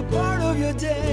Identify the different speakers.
Speaker 1: a part of your day.